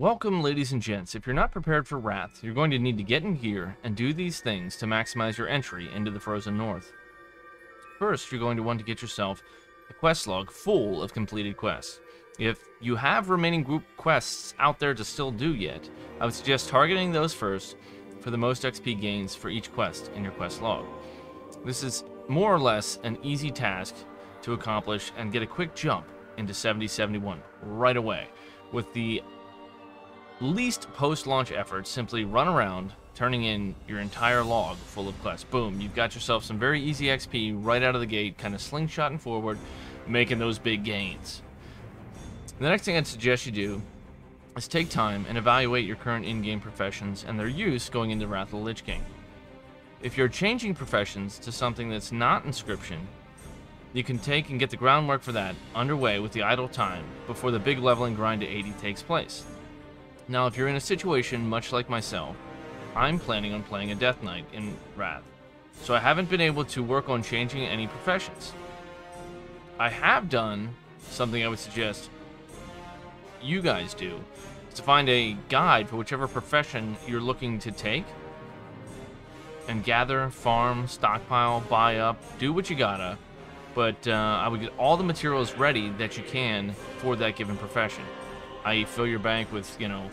Welcome, ladies and gents. If you're not prepared for Wrath, you're going to need to get in gear and do these things to maximize your entry into the Frozen North. First, you're going to want to get yourself a quest log full of completed quests. If you have remaining group quests out there to still do yet, I would suggest targeting those first for the most XP gains for each quest in your quest log. This is more or less an easy task to accomplish and get a quick jump into 7071 right away with the least post-launch effort, simply run around, turning in your entire log full of quests. Boom, you've got yourself some very easy XP right out of the gate, kind of slingshotting forward, making those big gains. The next thing I'd suggest you do is take time and evaluate your current in-game professions and their use going into Wrath of the Lich King. If you're changing professions to something that's not inscription, you can take and get the groundwork for that underway with the idle time before the big leveling grind to 80 takes place. Now, if you're in a situation much like myself, I'm planning on playing a Death Knight in Wrath, so I haven't been able to work on changing any professions. I have done something I would suggest you guys do, is to find a guide for whichever profession you're looking to take, and gather, farm, stockpile, buy up, do what you gotta, but uh, I would get all the materials ready that you can for that given profession. I fill your bank with, you know,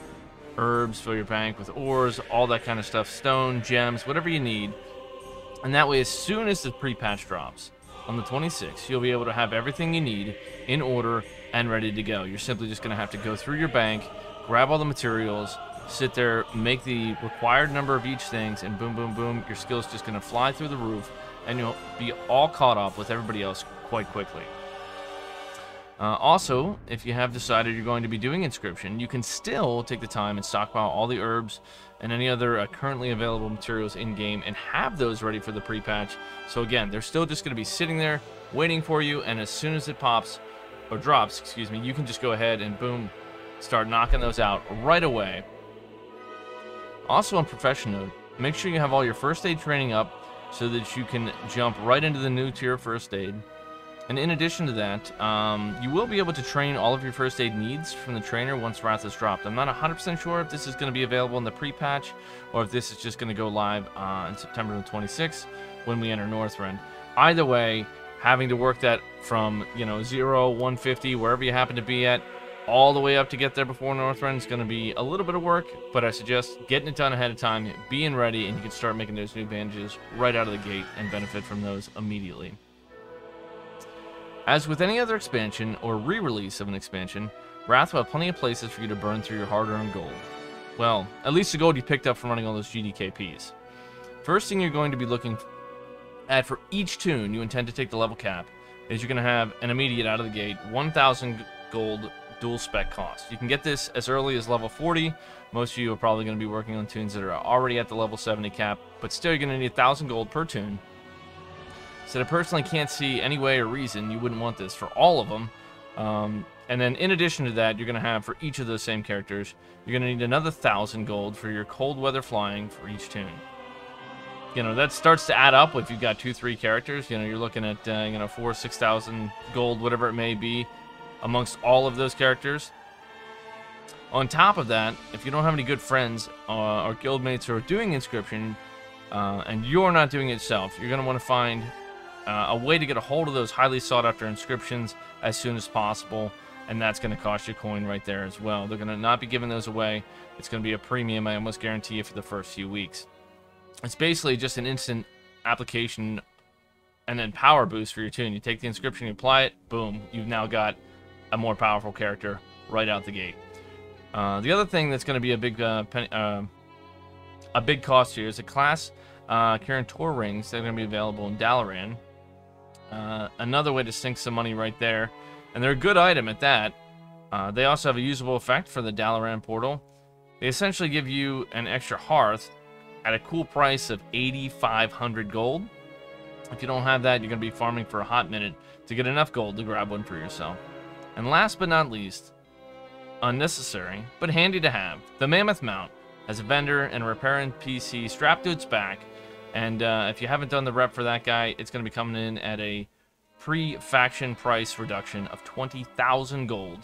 herbs, fill your bank with ores, all that kind of stuff, stone, gems, whatever you need. And that way, as soon as the pre-patch drops on the 26th, you'll be able to have everything you need in order and ready to go. You're simply just going to have to go through your bank, grab all the materials, sit there, make the required number of each things, and boom, boom, boom, your skill's just going to fly through the roof, and you'll be all caught up with everybody else quite quickly. Uh, also, if you have decided you're going to be doing inscription, you can still take the time and stockpile all the herbs and any other uh, currently available materials in-game and have those ready for the pre-patch. So again, they're still just going to be sitting there waiting for you, and as soon as it pops, or drops, excuse me, you can just go ahead and boom, start knocking those out right away. Also on profession note, make sure you have all your first aid training up so that you can jump right into the new tier first aid. And in addition to that, um, you will be able to train all of your first aid needs from the trainer once Wrath is dropped. I'm not 100% sure if this is going to be available in the pre-patch or if this is just going to go live uh, on September 26th when we enter Northrend. Either way, having to work that from, you know, 0, 150, wherever you happen to be at, all the way up to get there before Northrend is going to be a little bit of work, but I suggest getting it done ahead of time, being ready, and you can start making those new bandages right out of the gate and benefit from those immediately. As with any other expansion or re-release of an expansion, Wrath will have plenty of places for you to burn through your hard-earned gold. Well, at least the gold you picked up from running all those GDKPs. First thing you're going to be looking at for each toon you intend to take the level cap is you're going to have an immediate out of the gate 1,000 gold dual spec cost. You can get this as early as level 40. Most of you are probably going to be working on tunes that are already at the level 70 cap, but still you're going to need 1,000 gold per toon Said I personally can't see any way or reason you wouldn't want this for all of them. Um, and then in addition to that, you're going to have for each of those same characters, you're going to need another thousand gold for your cold weather flying for each toon. You know, that starts to add up if you've got two, three characters. You know, you're looking at, uh, you know, four, 6,000 gold, whatever it may be, amongst all of those characters. On top of that, if you don't have any good friends uh, or guildmates who are doing inscription, uh, and you're not doing it yourself, you're going to want to find uh, a way to get a hold of those highly sought after inscriptions as soon as possible. And that's going to cost you coin right there as well. They're going to not be giving those away. It's going to be a premium, I almost guarantee you, for the first few weeks. It's basically just an instant application and then power boost for your toon. You take the inscription, you apply it, boom, you've now got a more powerful character right out the gate. Uh, the other thing that's going to be a big uh, uh, a big cost here is a class uh, Kirin rings that are going to be available in Dalaran. Uh, another way to sink some money right there. And they're a good item at that. Uh, they also have a usable effect for the Dalaran portal. They essentially give you an extra hearth at a cool price of 8,500 gold. If you don't have that, you're going to be farming for a hot minute to get enough gold to grab one for yourself. And last but not least, unnecessary, but handy to have, the Mammoth Mount has a vendor and a repair NPC strapped to its back and uh, if you haven't done the rep for that guy, it's going to be coming in at a pre-faction price reduction of 20,000 gold.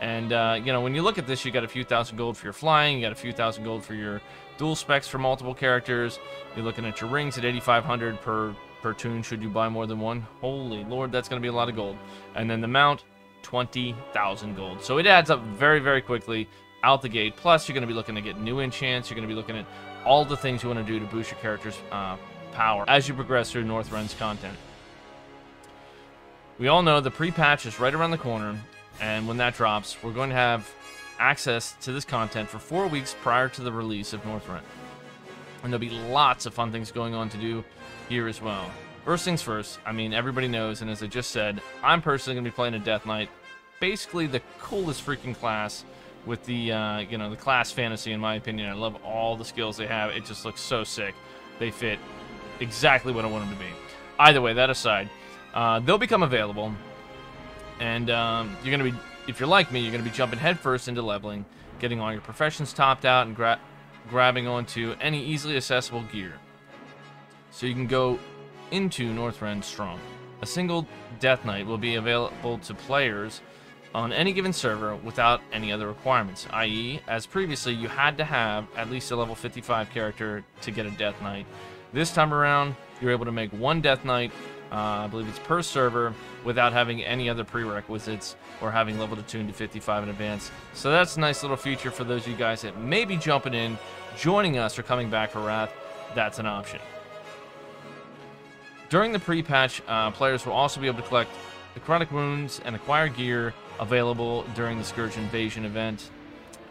And, uh, you know, when you look at this, you got a few thousand gold for your flying, you got a few thousand gold for your dual specs for multiple characters. You're looking at your rings at 8,500 per, per toon should you buy more than one. Holy lord, that's going to be a lot of gold. And then the mount, 20,000 gold. So it adds up very, very quickly out the gate. Plus, you're going to be looking to get new enchants. You're going to be looking at all the things you want to do to boost your character's uh, power as you progress through Northrend's content. We all know the pre-patch is right around the corner, and when that drops, we're going to have access to this content for four weeks prior to the release of Northrend. And there'll be lots of fun things going on to do here as well. First things first, I mean, everybody knows, and as I just said, I'm personally going to be playing a Death Knight. Basically, the coolest freaking class with the, uh, you know, the class fantasy, in my opinion. I love all the skills they have. It just looks so sick. They fit exactly what I want them to be. Either way, that aside, uh, they'll become available. And um, you're to be, if you're like me, you're going to be jumping headfirst into leveling, getting all your professions topped out, and gra grabbing onto any easily accessible gear. So you can go into Northrend strong. A single Death Knight will be available to players on any given server without any other requirements, i.e., as previously, you had to have at least a level 55 character to get a Death Knight. This time around, you're able to make one Death Knight, uh, I believe it's per server, without having any other prerequisites or having leveled a toon to 55 in advance. So that's a nice little feature for those of you guys that may be jumping in, joining us, or coming back for Wrath. That's an option. During the pre-patch, uh, players will also be able to collect necrotic runes and acquire gear available during the Scourge Invasion event.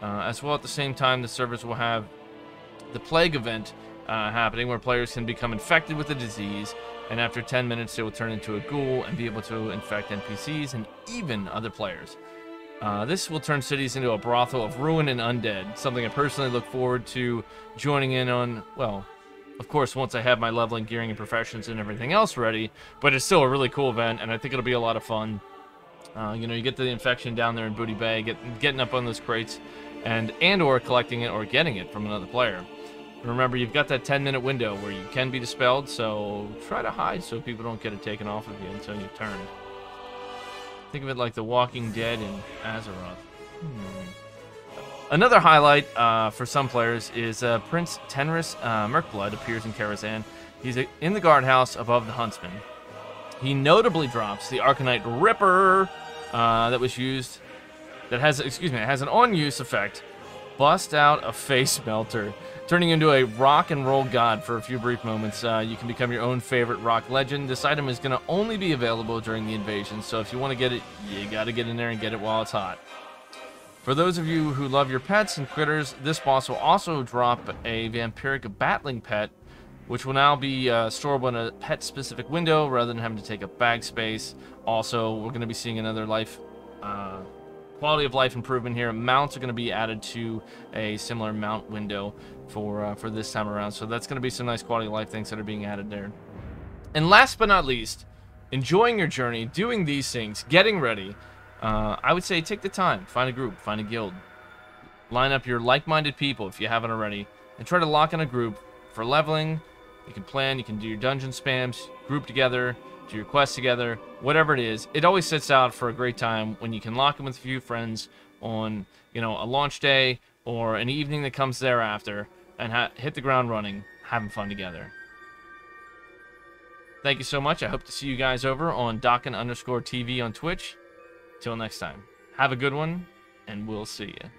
Uh, as well, at the same time, the servers will have the Plague event uh, happening where players can become infected with the disease, and after 10 minutes, they will turn into a ghoul and be able to infect NPCs and even other players. Uh, this will turn cities into a brothel of ruin and undead, something I personally look forward to joining in on, well, of course, once I have my leveling, gearing, and professions and everything else ready, but it's still a really cool event, and I think it'll be a lot of fun. Uh, you know, you get the infection down there in Booty Bay, get, getting up on those crates, and and or collecting it or getting it from another player. Remember, you've got that 10-minute window where you can be dispelled, so try to hide so people don't get it taken off of you until you turn. Think of it like The Walking Dead in Azeroth. Hmm. Another highlight uh, for some players is uh, Prince Tenris uh, Mirkblood appears in Karazhan. He's in the guardhouse above the Huntsman. He notably drops the Arcanite Ripper uh, that was used, that has, excuse me, it has an on-use effect. Bust out a face melter, turning into a rock and roll god for a few brief moments. Uh, you can become your own favorite rock legend. This item is going to only be available during the invasion, so if you want to get it, you got to get in there and get it while it's hot. For those of you who love your pets and critters, this boss will also drop a vampiric battling pet which will now be uh, storeable in a pet-specific window rather than having to take up bag space. Also, we're going to be seeing another life uh, quality of life improvement here. Mounts are going to be added to a similar mount window for uh, for this time around. So that's going to be some nice quality of life things that are being added there. And last but not least, enjoying your journey, doing these things, getting ready. Uh, I would say take the time, find a group, find a guild, line up your like-minded people if you haven't already, and try to lock in a group for leveling, you can plan, you can do your dungeon spams, group together, do your quests together, whatever it is. It always sets out for a great time when you can lock in with a few friends on, you know, a launch day or an evening that comes thereafter and hit the ground running, having fun together. Thank you so much. I hope to see you guys over on Docken underscore TV on Twitch. Till next time, have a good one, and we'll see you.